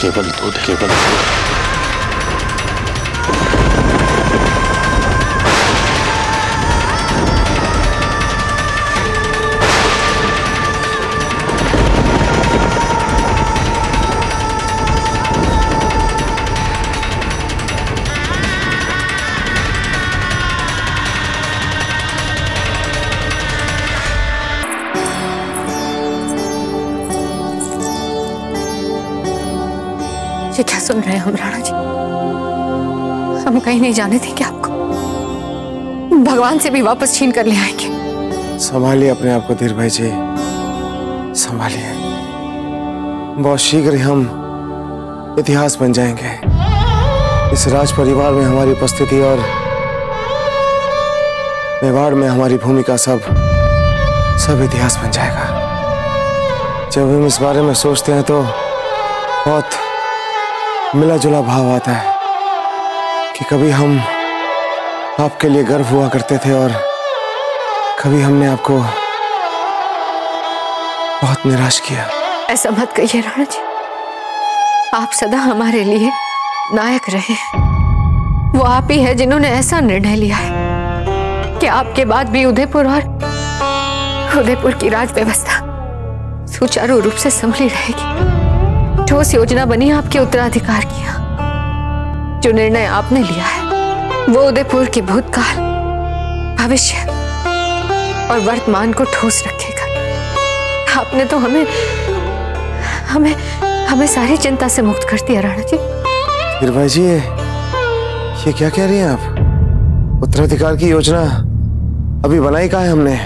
केवल दूध केवल दूध सुन रहे हम राणा जी। हम कहीं नहीं जाने देंगे आपको भगवान से भी वापस छीन कर ले आएँगे। संभालिए अपने आप को धीर भाई जी। संभालिए। बहुत शीघ्र ही हम इतिहास बन जाएँगे। इस राज परिवार में हमारी उपस्थिति और मेवाड़ में हमारी भूमिका सब सब इतिहास बन जाएगा। जब हम इस बारे में सोचते हैं तो बहुत मिला जुला भाव आता है कि कभी हम आपके लिए गर्व हुआ करते थे और कभी हमने आपको बहुत निराश किया। ऐसा मत कहिए राणा जी आप सदा हमारे लिए नायक रहे वो आप ही है जिन्होंने ऐसा निर्णय लिया है कि आपके बाद भी उदयपुर और उदयपुर की राज व्यवस्था सुचारू रूप से संभली रहेगी। ठोस योजना बनी आपके उत्तराधिकार की। जो निर्णय आपने लिया है वो उदयपुर के भूतकाल भविष्य और वर्तमान को ठोस रखेगा। आपने तो हमें हमें हमें सारी चिंता से मुक्त कर दिया राणा जी। फिर भाई जी ये ये क्या कह रही हैं आप? उत्तराधिकार की योजना अभी बनाई कहा है हमने?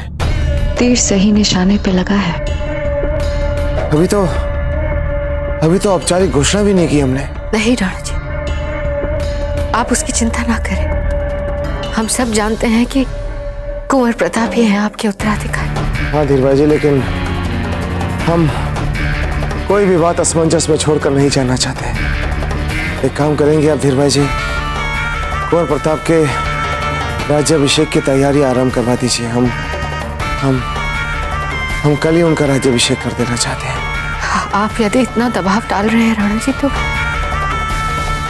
तीर सही निशाने पे लगा है। अभी तो अभी तो औपचारिक घोषणा भी नहीं की हमने। नहीं राणा जी। आप उसकी चिंता ना करें। हम सब जानते हैं कि कुंवर प्रताप ही हैं आपके उत्तराधिकारी। हाँ धीर भाई जी लेकिन हम कोई भी बात असमंजस में छोड़कर नहीं जाना चाहते। एक काम करेंगे आप धीर भाई जी कुंवर प्रताप के राज्याभिषेक की तैयारी आरंभ करवा दीजिए। हम हम हम कल ही उनका राज्याभिषेक कर देना चाहते हैं। आप यदि इतना दबाव डाल रहे हैं राणा जी तो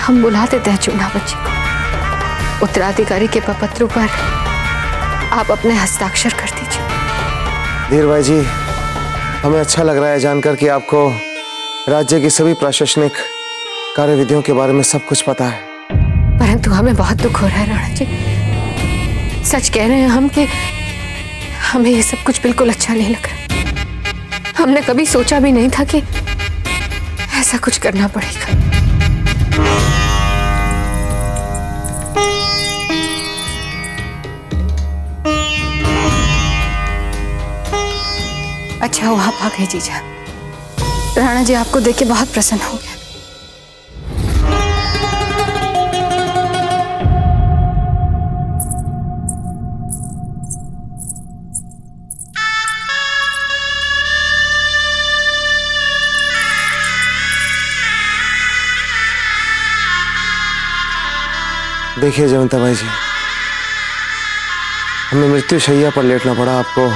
हम बुला देते हैं चुना बच्ची को। उत्तराधिकारी के प्रपत्रों पर आप अपने हस्ताक्षर कर दीजिए। धीर भाई जी हमें अच्छा लग रहा है जानकर कि आपको राज्य की सभी प्रशासनिक कार्यविधियों के बारे में सब कुछ पता है। परंतु हमें बहुत दुख हो रहा है राणा जी। सच कह रहे हैं हम कि हमें ये सब कुछ बिल्कुल अच्छा नहीं लग रहा। हमने कभी सोचा भी नहीं था कि ऐसा कुछ करना पड़ेगा। अच्छा वो आप आ गए जीजा। राणा जी, आपको देख के बहुत प्रसन्न होंगे देखिए जयंता भाई जी हमें मृत्यु शैया पर लेटना पड़ा आपको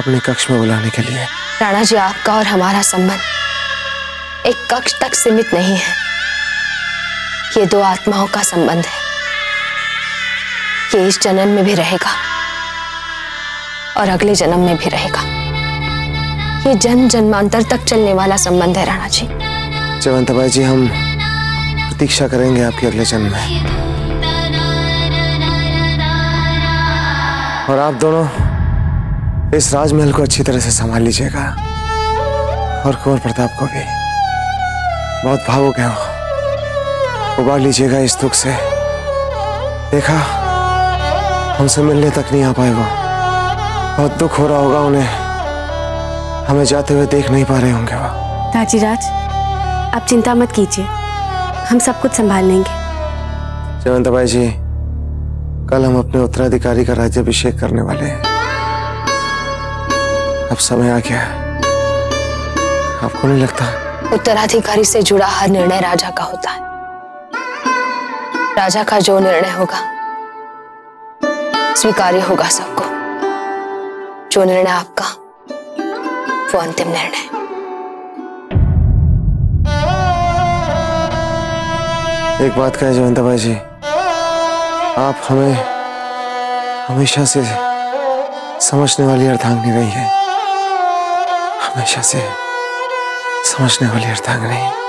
अपने कक्ष में बुलाने के लिए। राणा जी आपका और हमारा संबंध एक कक्ष तक सीमित नहीं है। ये दो आत्माओं का संबंध है। ये इस जन्म में भी रहेगा और अगले जन्म में भी रहेगा। ये जन्म जन्मांतर तक चलने वाला संबंध है राणा जी जयवंता भाई जी हम प्रतीक्षा करेंगे आपके अगले जन्म में। और आप दोनों इस राजमहल को अच्छी तरह से संभाल लीजिएगा। और कुंवर प्रताप को भी। बहुत भावुक है वो। उबार लीजिएगा इस दुख से। देखा हमसे मिलने तक नहीं आ पाए वो। बहुत दुख हो रहा होगा उन्हें। हमें जाते हुए देख नहीं पा रहे होंगे वो। दाजीराज आप चिंता मत कीजिए। हम सब कुछ संभाल लेंगे। जयवंताबाई जी कल हम अपने उत्तराधिकारी का राज्याभिषेक करने वाले हैं। अब समय आ गया है। आपको नहीं लगता? उत्तराधिकारी से जुड़ा हर निर्णय राजा का होता है। राजा का जो निर्णय होगा स्वीकार्य होगा सबको। जो निर्णय आपका वो अंतिम निर्णय एक बात कहें भाई जी। आप हमें हमेशा से समझने वाली अर्थांगनी रही है। हमेशा से समझने वाली अर्धांगिनी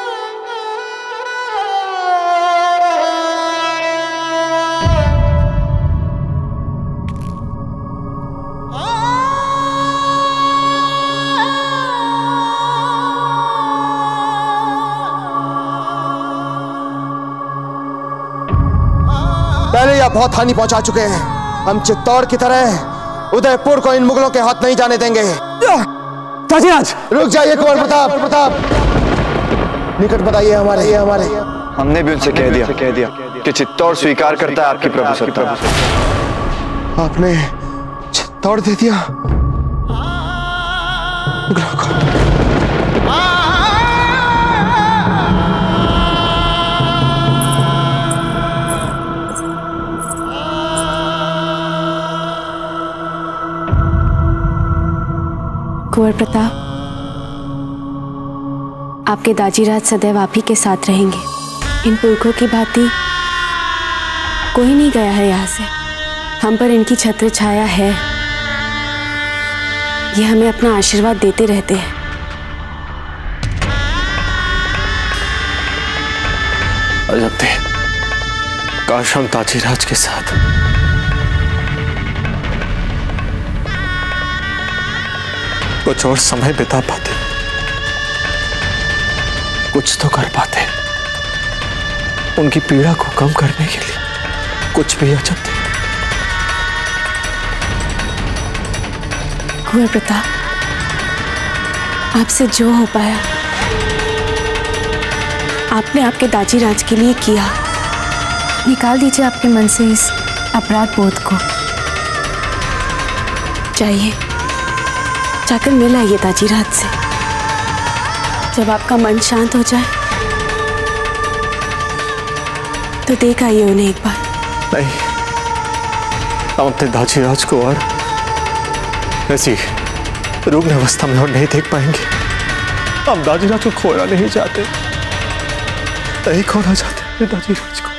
आप बहुत हानि पहुँचा चुके हैं। हम चित्तौड़ की तरह उदयपुर को इन मुगलों के हाथ नहीं जाने देंगे। ताजीराज रुक जाइए कुंवर प्रताप। प्रताप निकट बताइए हमारे। ये हमारे हमने भी उनसे कह दिया कह दिया कि चित्तौड़ स्वीकार करता है आपकी प्रभु सत्ता। आपने चित्तौड़ दे दिया। मुगलों को। कुंवर प्रताप, आपके दाजीराज सदैव आप ही के साथ रहेंगे। इन पुरखों की भांति कोई नहीं गया है यहाँ से। हम पर इनकी छत्र छाया है। ये हमें अपना आशीर्वाद देते रहते हैं। काश हम ताजीराज के साथ कुछ और समय बिता पाते। कुछ तो कर पाते। उनकी पीड़ा को कम करने के लिए कुछ भी थे। कुंवर प्रताप, आपसे जो हो पाया, आपने आपके दाजी राज के लिए किया। निकाल दीजिए आपके मन से इस अपराध बोध को। चाहिए जाकर मिल आइए दाजी राज से। जब आपका मन शांत हो जाए तो देख आइए उन्हें एक बार। नहीं, हम अपने दाजी राज को और ऐसी रुग्ण अवस्था में और नहीं देख पाएँगे। हम दाजी राज को खोना नहीं चाहते नहीं खोना चाहते दाजी राज को।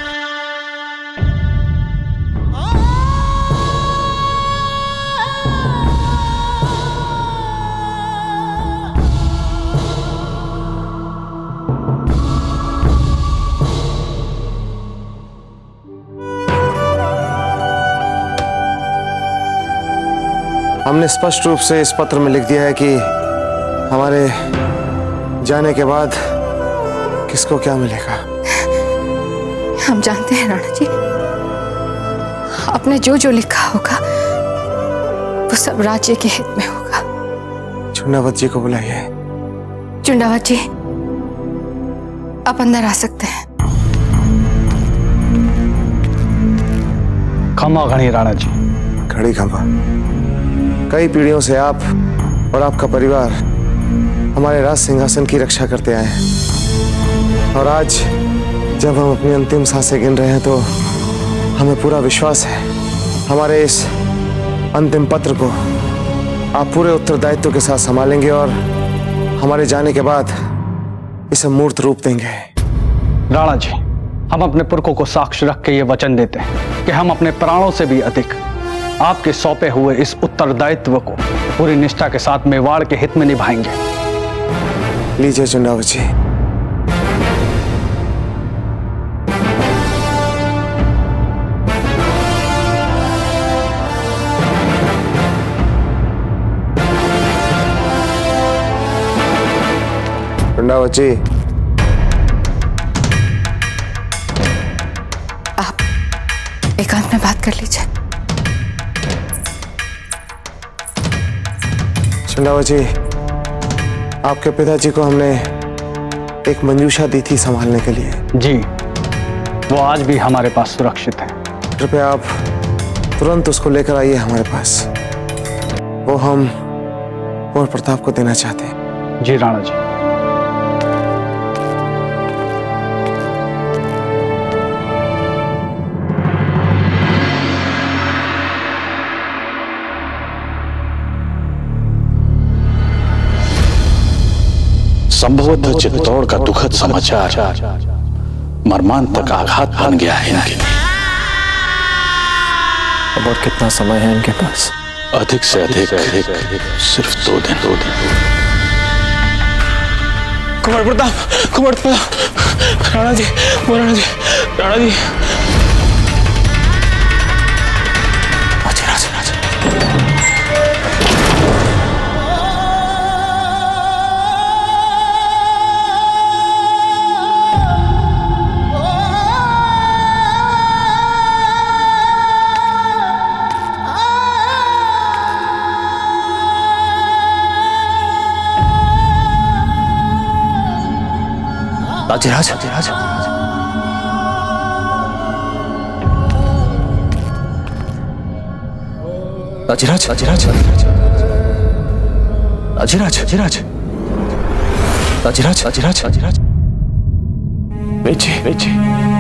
हमने स्पष्ट रूप से इस पत्र में लिख दिया है कि हमारे जाने के बाद किसको क्या मिलेगा। हम जानते हैं राणा जी। आपने जो जो लिखा होगा वो सब राज्य के हित में होगा। चुनावत जी को बुलाइए। चुंडावत जी आप अंदर आ सकते हैं। खमा घड़ी राणा जी। घड़ी खंभा कई पीढ़ियों से आप और आपका परिवार हमारे राज सिंहासन की रक्षा करते आए हैं। और आज जब हम अपनी अंतिम साँसें गिन रहे हैं तो हमें पूरा विश्वास है। हमारे इस अंतिम पत्र को आप पूरे उत्तरदायित्व के साथ संभालेंगे और हमारे जाने के बाद इसे मूर्त रूप देंगे। राणा जी, हम अपने पुरखों को साक्ष्य रख के ये वचन देते हैं कि हम अपने प्राणों से भी अधिक आपके सौंपे हुए इस उत्तरदायित्व को पूरी निष्ठा के साथ मेवाड़ के हित में निभाएँगे। लीजिए चुनावत जी जी आप एकांत में बात कर लीजिए। चुनावत जी आपके पिताजी को हमने एक मंजूषा दी थी संभालने के लिए। जी वो आज भी हमारे पास सुरक्षित है। कृपया आप तुरंत उसको लेकर आइए हमारे पास। वो हम और प्रताप को देना चाहते हैं। जी राणा जी। संभवतः चित्तौड़ का दुखद समाचार। मर्मांतक आघात बन गया है इनके लिए। अब और कितना समय है इनके पास? अधिक से अधिक अधिक सिर्फ़ दो दिन। दो दिन। कुमार प्रताप कुमार प्रताप राणा जी राणा जी राणा जी। बाजीराज बाजीराज अजिराज अजिराज अजिराज अजिराज अजिराज अजिराज अजिराज बेचे। बेचे।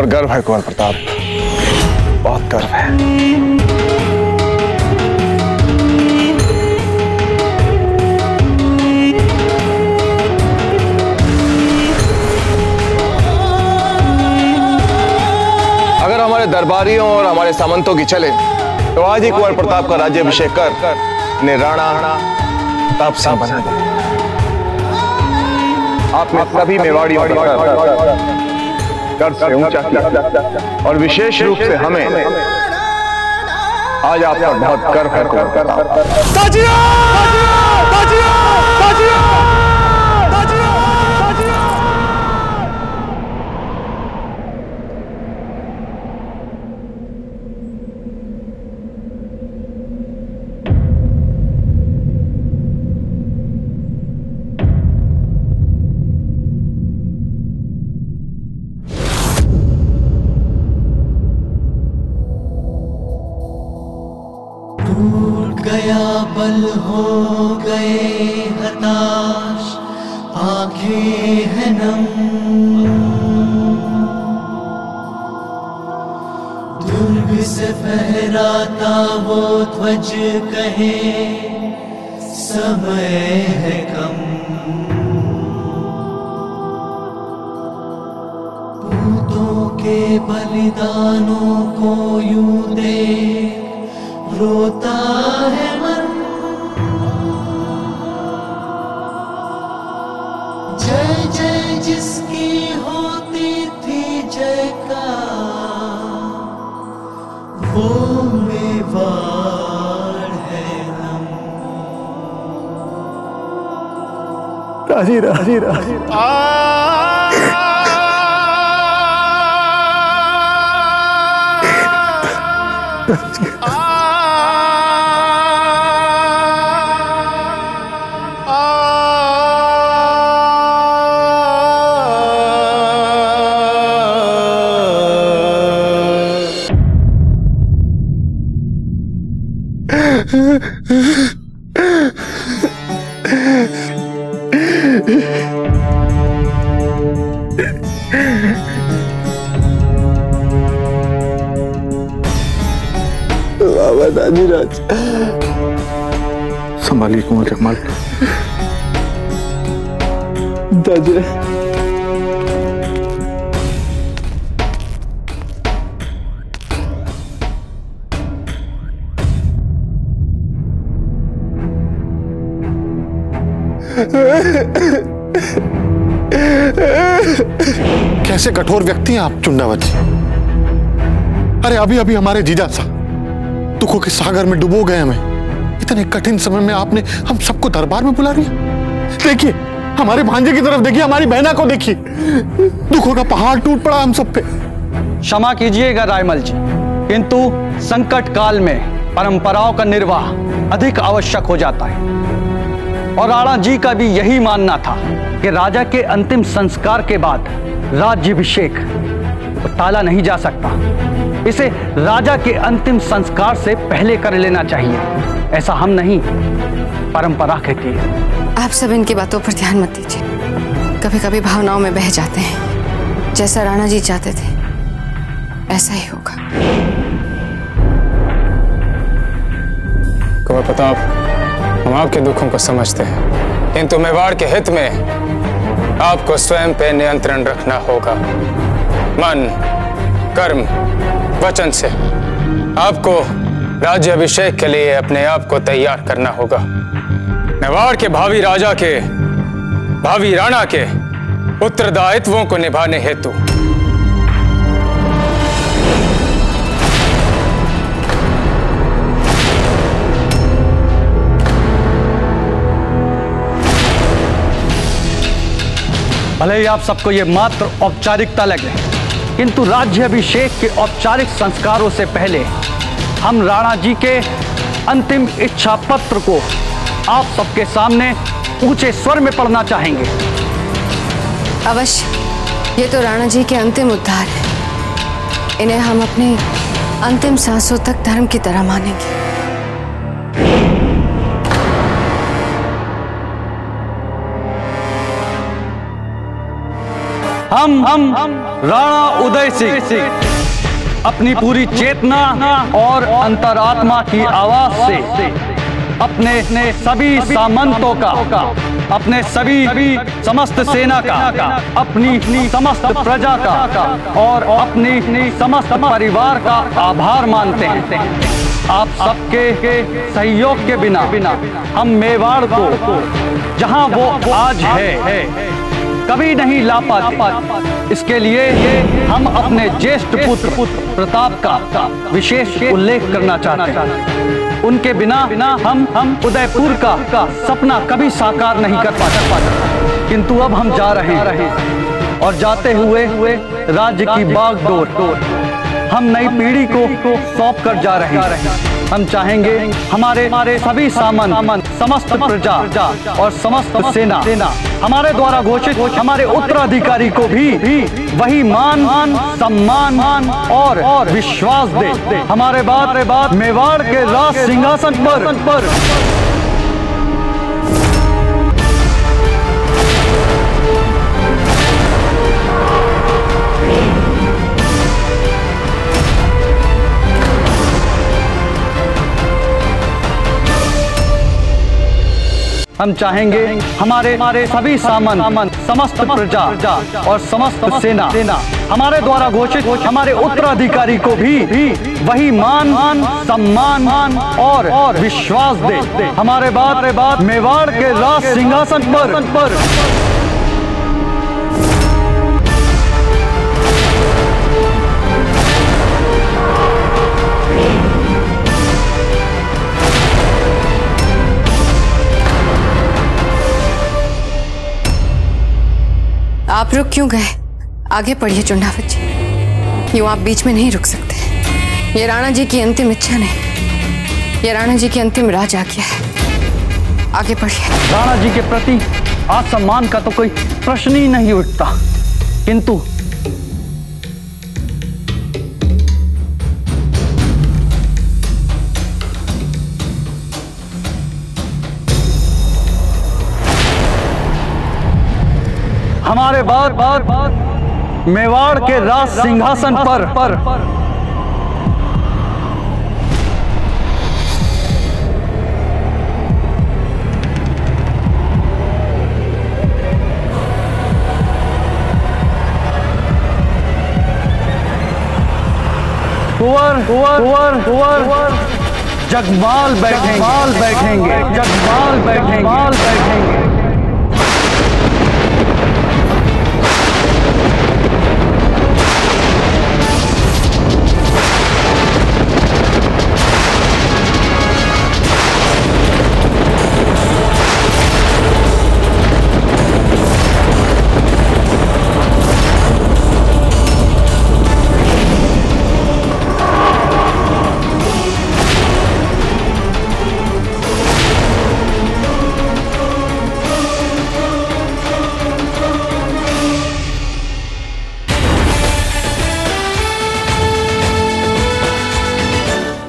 पर गर्व है कुंवर प्रताप। बहुत गर्व है। अगर हमारे दरबारियों और हमारे सामंतों की चले तो आज ही कुंवर प्रताप का राज्यभिषेक कर इन्हें राणा प्रताप सिंह बना दे आप में सभी मेवाड़ियों का कर से ऊँचा किया। और विशेष रूप से हमें आज आप पर बहुत कर है। गया हो गए हताश, आँखें हैं नम। दुर्ग से फहराता वो ध्वज कहे, समय है कम। पूतों के बलिदानों को यूँ देख, रोता है gira, gira, gira. Ah! कैसे कठोर व्यक्ति हैं आप, चुंडावत? जी अरे अभी अभी हमारे जीजा सा, दुखों के सागर में डुबो गए हमें। इतने कठिन समय में आपने हम सबको दरबार में बुला लिया। देखिए, हमारे भांजे की तरफ़ देखिए, हमारी बहना को देखिए। दुखों का पहाड़ टूट पड़ा हम सब पे। क्षमा कीजिएगा, रायमल जी। किंतु संकट काल में परंपराओं का निर्वाह अधिक आवश्यक हो जाता है। और राणा जी का भी यही मानना था कि राजा के अंतिम संस्कार के बाद राज्याभिषेक टाला नहीं जा सकता। इसे राजा के अंतिम संस्कार से पहले कर लेना चाहिए। ऐसा हम नहीं परंपरा कहती है। आप सब इनकी बातों पर ध्यान मत दीजिए। कभी कभी भावनाओं में बह जाते हैं। जैसा राणा जी चाहते थे ऐसा ही होगा। कुंवर प्रताप हम आपके दुखों को समझते हैं। किंतु मेवाड़ के हित में आपको स्वयं पे नियंत्रण रखना होगा। मन, कर्म, वचन से आपको राज्य अभिषेक के लिए अपने आप को तैयार करना होगा। मेवाड़ के भावी राजा के, भावी राणा के उत्तरदायित्वों को निभाने हेतु भले ही आप सबको ये मात्र औपचारिकता लगे, किंतु राज्य अभिषेक के औपचारिक संस्कारों से पहले हम राणा जी के अंतिम इच्छा पत्र को आप सबके सामने ऊँचे स्वर में पढ़ना चाहेंगे। अवश्य, ये तो राणा जी के अंतिम उद्धार है। इन्हें हम अपने अंतिम सांसों तक धर्म की तरह मानेंगे। हम हम राणा उदय सिंह। अपनी पूरी चेतना और अंतरात्मा की आवाज़ से अपने सभी सामंतों का, अपने सभी समस्त सेना का, अपनी समस्त प्रजा का और अपनी समस्त परिवार का आभार मानते हैं। आप सबके सहयोग के बिना हम मेवाड़ को, जहाँ वो आज है कभी नहीं ला पाते इसके लिए हम अपने ज्येष्ठ पुत्र प्रताप का विशेष उल्लेख करना चाहते हैं। उनके बिना बिना हम हम उदयपुर का, का सपना कभी साकार नहीं कर पाते। किंतु अब हम जा रहे हैं और जाते हुए हुए राज्य की बागडोर। हम नई पीढ़ी को सौंप कर जा रहे हैं। हम चाहेंगे हमारे हमारे सभी सामान समस्त प्रजा और समस्त सेना सेना हमारे द्वारा घोषित, हमारे उत्तराधिकारी को भी वही मान मान, सम्मान मान और और विश्वास दे। हमारे बाद बाद मेवाड़ के राज सिंहासन पर पर। हम चाहेंगे हमारे हमारे सभी सामन समस्त प्रजा और समस्त सेना सेना हमारे द्वारा घोषित हमारे उत्तराधिकारी को भी वही मान मान सम्मान और और विश्वास दे। हमारे बाद मेवाड़ के राज सिंहासन पर। पर। आप रुक क्यों गए? आगे पढ़िए चुंडावत जी। यूँ आप बीच में नहीं रुक सकते? ये राणा जी की अंतिम इच्छा नहीं। ये राणा जी की अंतिम राज आज्ञा है। आगे पढ़िए। राणा जी के प्रति असम्मान का तो कोई प्रश्न ही नहीं उठता। किंतु हमारे बाद बाद मेवाड़ के राज सिंहासन पर। पर कुंवर कुंवर कुंवर कुंवर जगमाल बैठेंगे। जगमाल बैठेंगे। जगमाल बैठेंगे।